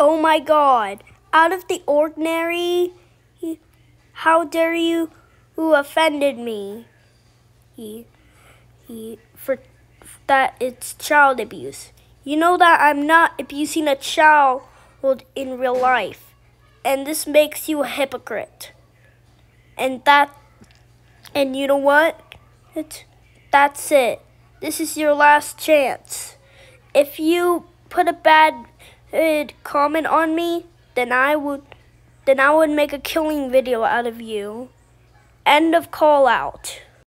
Oh my god. Out of the ordinary. How dare you who offended me? He, he, for that it's child abuse. You know that I'm not abusing a child in real life. And this makes you a hypocrite. And that, and you know what? It, that's it. This is your last chance. If you put a bad uh, comment on me, then I would then I would make a killing video out of you. End of call out.